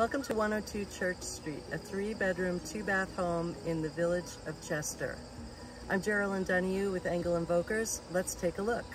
Welcome to 102 Church Street, a three-bedroom, two-bath home in the village of Chester. I'm Geraldine Donahue with Engel and Volkers. Let's take a look.